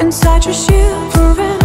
Inside your shivering,